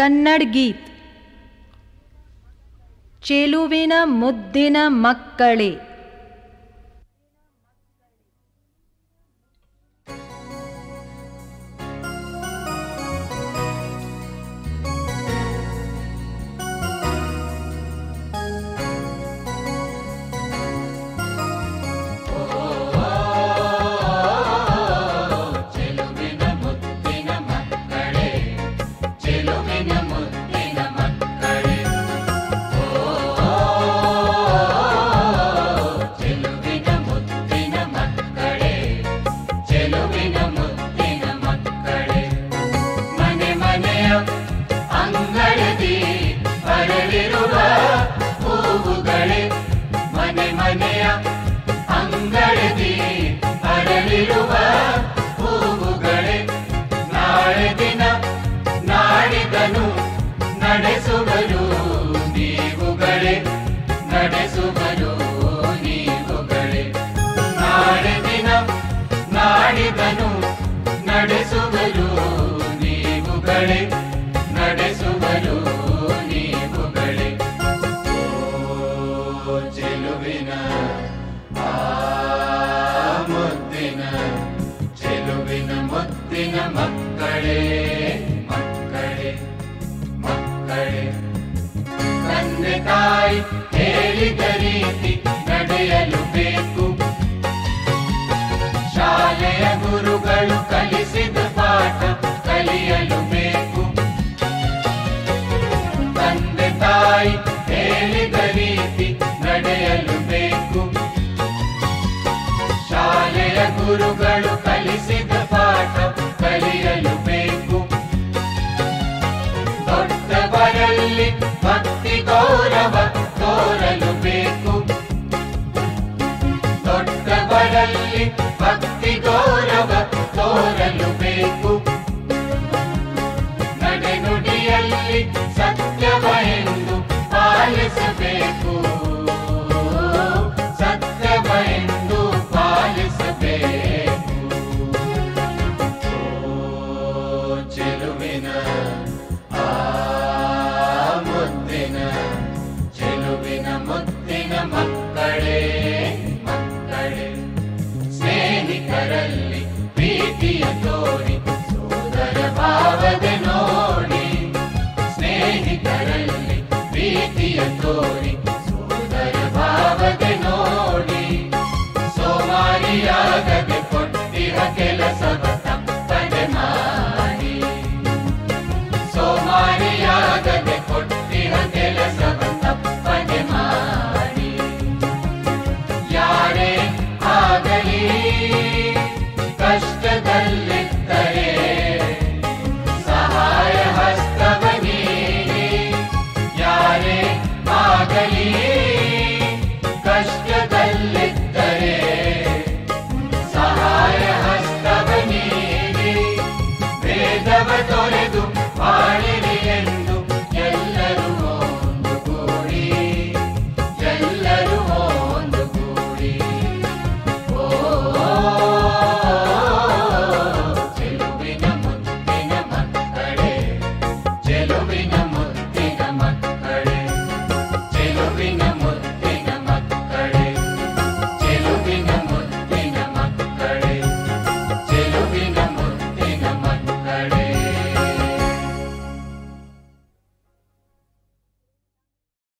ಕನ್ನಡ್ ಗೀತ್. ಚೆಲುವಿನ ಮುದ್ದಿನ ಮಕ್ಕಳೇ. ನಾಡಿದನು ನಡೆಸುವರು ನೀವುಗಳೇ. ನಡೆಸುವರು ನೀವುಗಳೇ. ನಾಳೆ ದಿನ ನಾಡಿದನು. ನಡೆಸುವರು ನೀವುಗಳೇ. ನಡೆಸುವರು ನೀವುಗಳೇ. ಓ ಚೆಲುವಿನ ಆ ಮುದ್ದಿನ ಚೆಲುವಿನ ಮಕ್ಕಳೇ ಮಕ್ಕಳೇ. ತಾಯಿ ಹೇಳಿದ ನಡೆಯಲು ಬೇಕು. ಶಾಲೆಯ ಗುರುಗಳು ಕಲಿಸಿದ ಪಾಠ ಕಲಿಯಲು ಬೇಕು. ತಂದೆ ತಾಯಿ ಹೇಳಿದ ರೀತಿ ನಡೆಯಲು ಬೇಕು. ಶಾಲೆಯ ಗುರುಗಳು ಕಲಿಸಿದ ಪಾಠ ಕಲಿಯಲು ಬೇಕು. ದೊಡ್ಡವರಲ್ಲಿ भक्ति गौरव तोरलु ಸ್ನೇಹಿತರಲ್ಲಿ ಪ್ರೀತಿಯ ತೋರಿ ಸೋದರ ಭಾವದ ನೋಡಿ ಸ್ನೇಹಿತರಲ್ಲಿ ಪ್ರೀತಿಯ ತೋರಿ. Alegria.